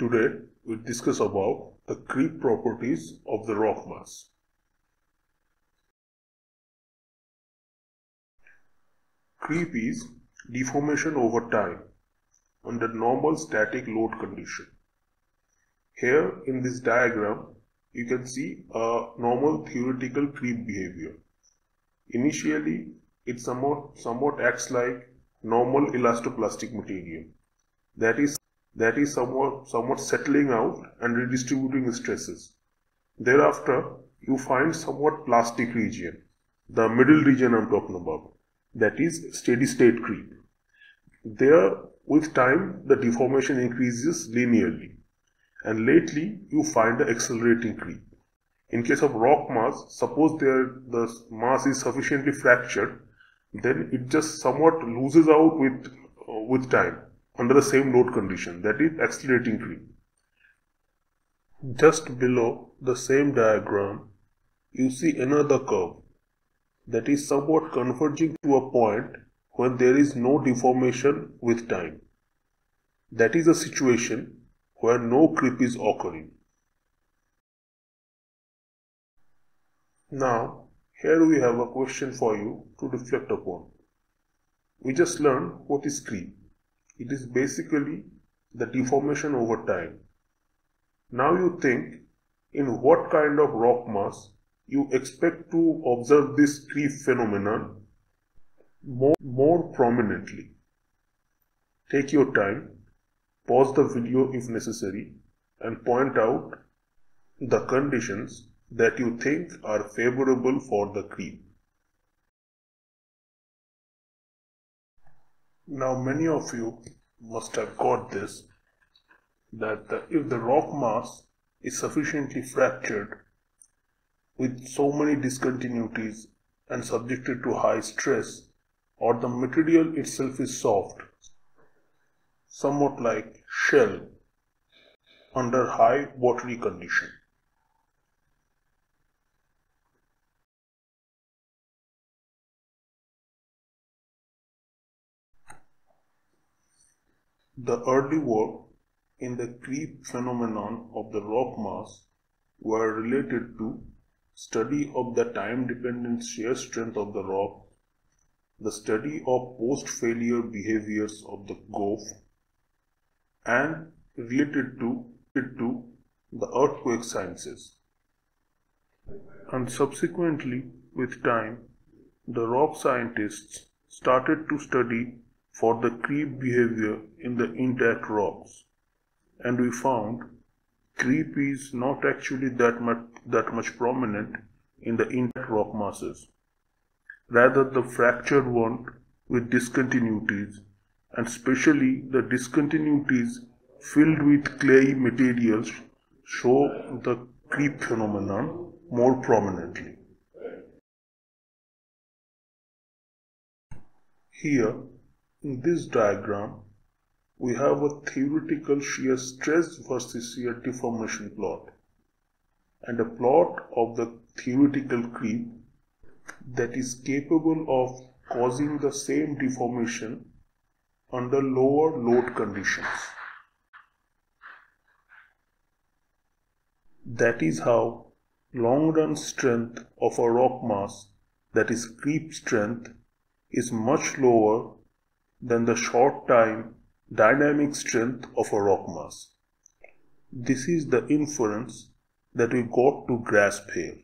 Today we discuss about the creep properties of the rock mass. Creep is deformation over time under normal static load condition. Here in this diagram you can see a normal theoretical creep behavior. Initially it somewhat, somewhat acts like normal elastoplastic material that is that is somewhat somewhat settling out and redistributing stresses. Thereafter you find somewhat plastic region, the middle region I'm talking about that is steady state creep. There with time the deformation increases linearly and lately you find the accelerating creep. In case of rock mass, suppose there the mass is sufficiently fractured, then it just somewhat loses out with uh, with time under the same load condition that is accelerating creep. Just below the same diagram, you see another curve that is somewhat converging to a point when there is no deformation with time. That is a situation where no creep is occurring. Now, here we have a question for you to reflect upon. We just learned what is creep. It is basically the deformation over time. Now you think in what kind of rock mass you expect to observe this creep phenomenon more, more prominently. Take your time, pause the video if necessary and point out the conditions that you think are favorable for the creep. Now many of you must have got this that the, if the rock mass is sufficiently fractured with so many discontinuities and subjected to high stress or the material itself is soft, somewhat like shale under high watery condition. The early work in the creep phenomenon of the rock mass were related to study of the time-dependent shear strength of the rock, the study of post-failure behaviors of the GOF, and related to, to the earthquake sciences. And subsequently, with time, the rock scientists started to study for the creep behavior in the intact rocks and we found creep is not actually that much, that much prominent in the intact rock masses. Rather the fractured one with discontinuities and especially the discontinuities filled with clayey materials show the creep phenomenon more prominently. Here in this diagram, we have a theoretical shear stress versus shear deformation plot and a plot of the theoretical creep that is capable of causing the same deformation under lower load conditions. That is how long run strength of a rock mass that is creep strength is much lower than the short time dynamic strength of a rock mass. This is the inference that we got to grasp here.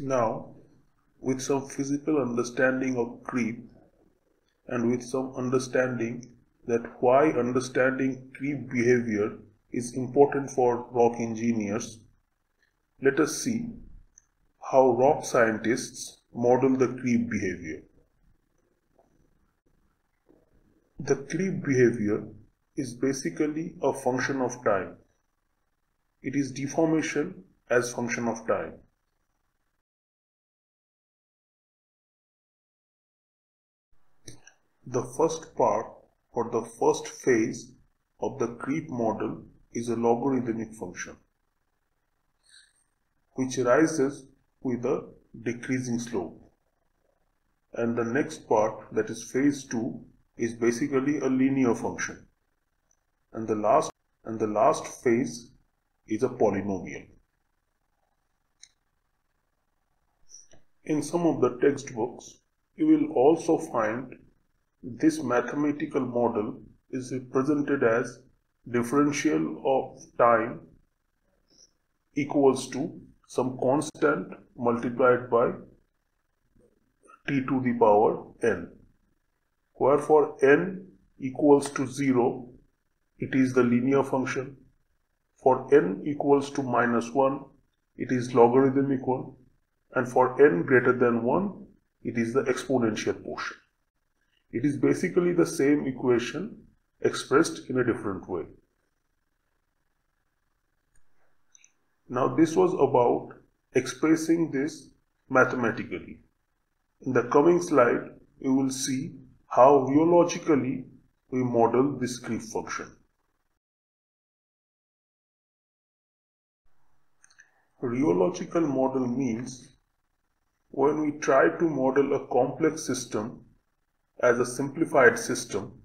Now, with some physical understanding of creep and with some understanding that why understanding creep behavior is important for rock engineers, let us see how rock scientists model the creep behavior. The creep behavior is basically a function of time. It is deformation as function of time. The first part or the first phase of the creep model is a logarithmic function which rises with a decreasing slope. And the next part that is phase 2 is basically a linear function and the last and the last phase is a polynomial. In some of the textbooks, you will also find this mathematical model is represented as differential of time equals to some constant multiplied by t to the power n. Where for n equals to 0 it is the linear function. For n equals to minus 1 it is logarithmic one and for n greater than 1 it is the exponential portion. It is basically the same equation expressed in a different way. Now this was about expressing this mathematically. In the coming slide, you will see how rheologically we model this creep function. Rheological model means when we try to model a complex system as a simplified system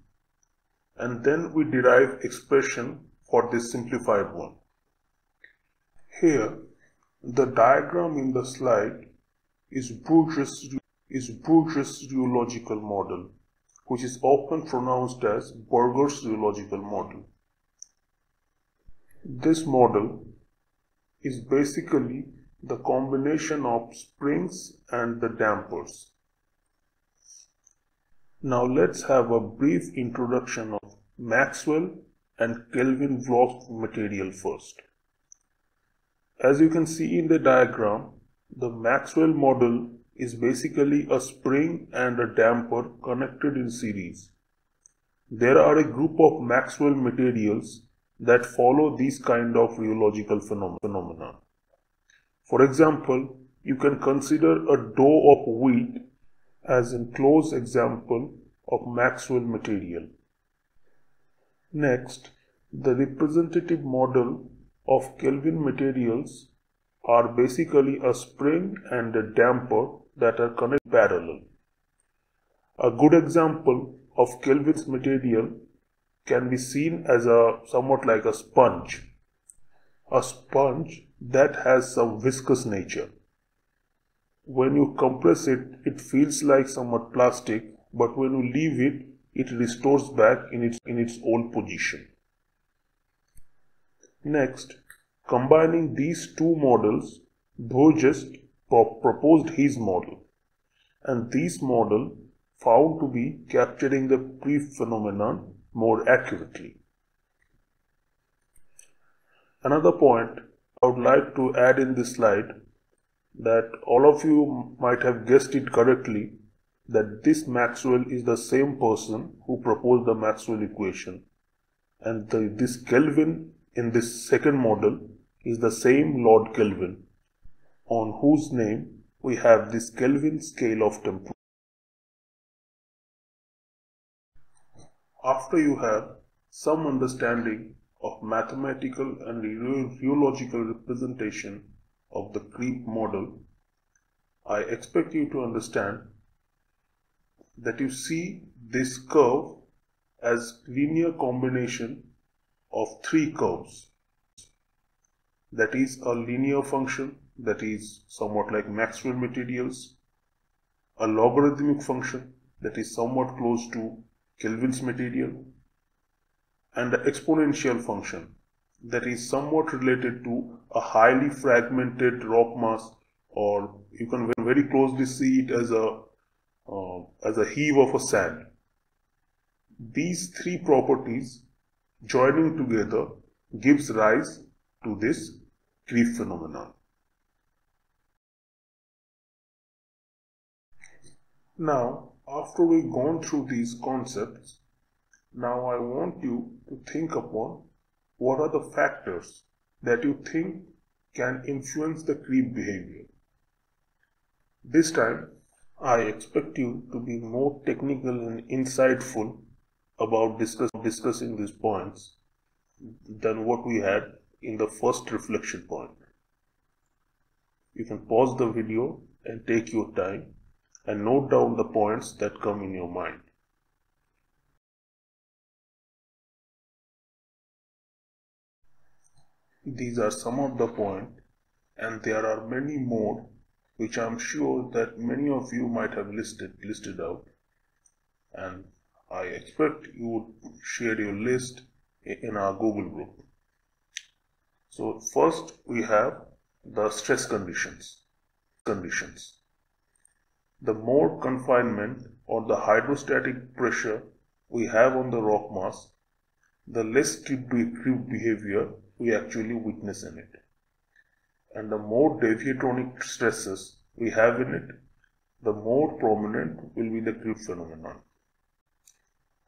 and then we derive expression for this simplified one. Here, the diagram in the slide is Burgers, is Burgers rheological model, which is often pronounced as Burger's rheological model. This model is basically the combination of springs and the dampers. Now let's have a brief introduction of Maxwell and Kelvin block material first. As you can see in the diagram, the Maxwell model is basically a spring and a damper connected in series. There are a group of Maxwell materials that follow these kind of rheological phenomena. For example, you can consider a dough of wheat as a close example of Maxwell material. Next, the representative model of Kelvin materials are basically a spring and a damper that are connected parallel. A good example of Kelvin's material can be seen as a somewhat like a sponge. A sponge that has some viscous nature when you compress it, it feels like somewhat plastic, but when you leave it, it restores back in its, in its old position. Next, combining these two models, Burgers proposed his model, and this model found to be capturing the creep phenomenon more accurately. Another point I would like to add in this slide that all of you might have guessed it correctly that this Maxwell is the same person who proposed the Maxwell equation and the, this Kelvin in this second model is the same Lord Kelvin on whose name we have this Kelvin scale of temperature. After you have some understanding of mathematical and rheological representation of the creep model, I expect you to understand that you see this curve as linear combination of three curves. That is a linear function that is somewhat like Maxwell materials, a logarithmic function that is somewhat close to Kelvin's material, and an exponential function that is somewhat related to a highly fragmented rock mass or you can very closely see it as a uh, as a heave of a sand. These three properties joining together gives rise to this creep phenomenon. Now, after we've gone through these concepts, now I want you to think upon what are the factors that you think can influence the creep behavior? This time, I expect you to be more technical and insightful about discuss, discussing these points than what we had in the first reflection point. You can pause the video and take your time and note down the points that come in your mind. These are some of the points and there are many more which I'm sure that many of you might have listed listed out and I expect you would share your list in our Google group. So first we have the stress conditions. Conditions. The more confinement or the hydrostatic pressure we have on the rock mass, the less creep behavior we actually witness in it. And the more deviatoric stresses we have in it, the more prominent will be the creep phenomenon.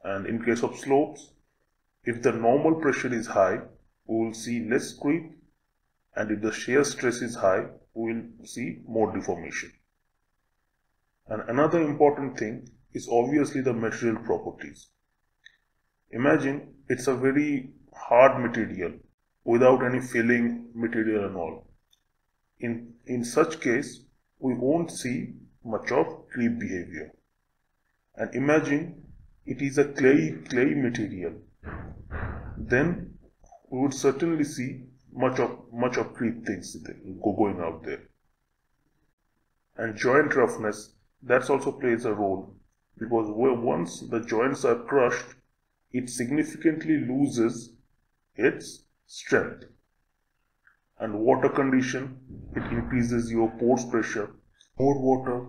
And in case of slopes, if the normal pressure is high, we will see less creep and if the shear stress is high, we will see more deformation. And another important thing is obviously the material properties. Imagine it's a very hard material without any filling material and all. In, in such case, we won't see much of creep behavior. And imagine it is a clay, clay material. Then we would certainly see much of much of creep things go going out there. And joint roughness, that also plays a role because once the joints are crushed, it significantly loses its strength. And water condition, it increases your pores pressure. More water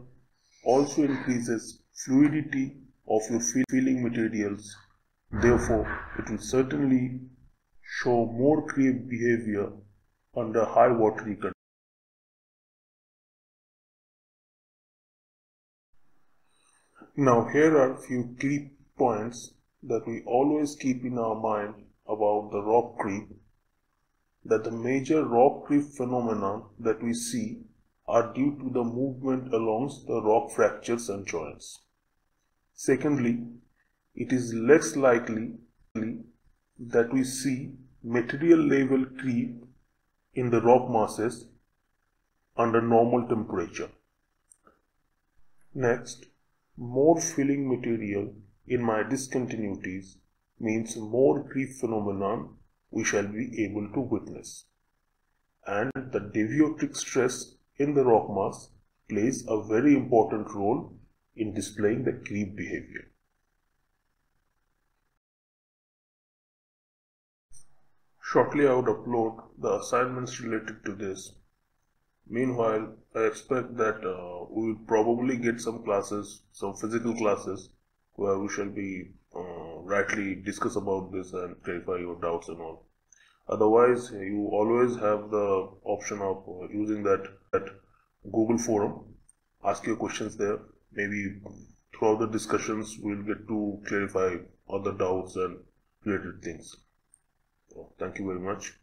also increases fluidity of your filling materials. Therefore, it will certainly show more creep behavior under high watery conditions. Now here are a few key points that we always keep in our mind about the rock creep that the major rock creep phenomena that we see are due to the movement along the rock fractures and joints. Secondly, it is less likely that we see material level creep in the rock masses under normal temperature. Next, more filling material in my discontinuities means more creep phenomenon we shall be able to witness. And the deviatoric stress in the rock mass plays a very important role in displaying the creep behavior. Shortly I would upload the assignments related to this. Meanwhile, I expect that uh, we will probably get some classes, some physical classes, where we shall be uh, rightly discuss about this and clarify your doubts and all. Otherwise, you always have the option of uh, using that, that Google forum. Ask your questions there. Maybe um, throughout the discussions, we'll get to clarify other doubts and related things. So thank you very much.